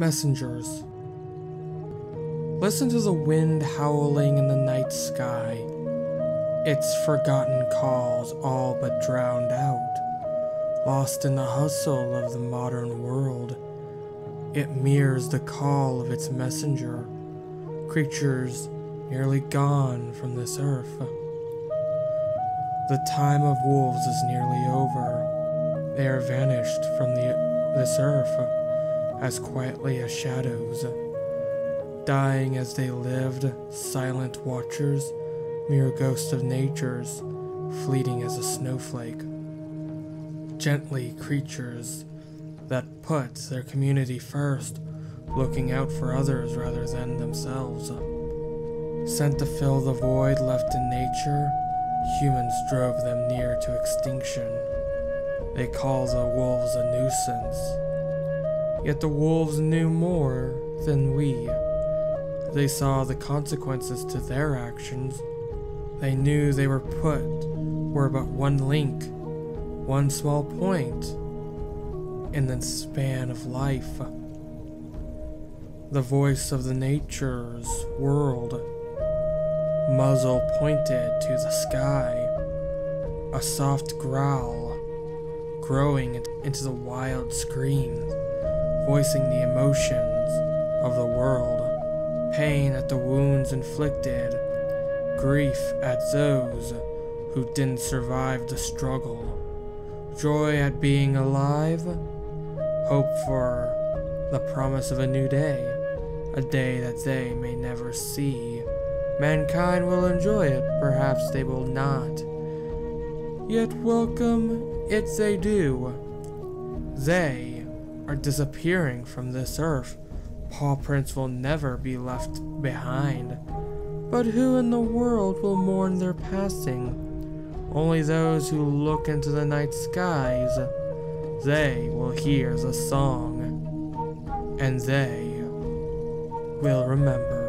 Messengers. Listen to the wind howling in the night sky, its forgotten calls all but drowned out. Lost in the hustle of the modern world, it mirrors the call of its messenger, creatures nearly gone from this earth. The time of wolves is nearly over. They are vanished from the, this earth as quietly as shadows. Dying as they lived, silent watchers, mere ghosts of natures, fleeting as a snowflake. Gently creatures that put their community first, looking out for others rather than themselves. Sent to fill the void left in nature, humans drove them near to extinction. They call the wolves a nuisance Yet the wolves knew more than we. They saw the consequences to their actions. They knew they were put were but one link, one small point in the span of life. The voice of the nature's world, muzzle pointed to the sky, a soft growl growing into the wild screams voicing the emotions of the world pain at the wounds inflicted, grief at those who didn't survive the struggle, joy at being alive, hope for the promise of a new day, a day that they may never see. Mankind will enjoy it, perhaps they will not. Yet welcome it they do. They are disappearing from this earth. Paw prints will never be left behind. But who in the world will mourn their passing? Only those who look into the night skies. They will hear the song, and they will remember.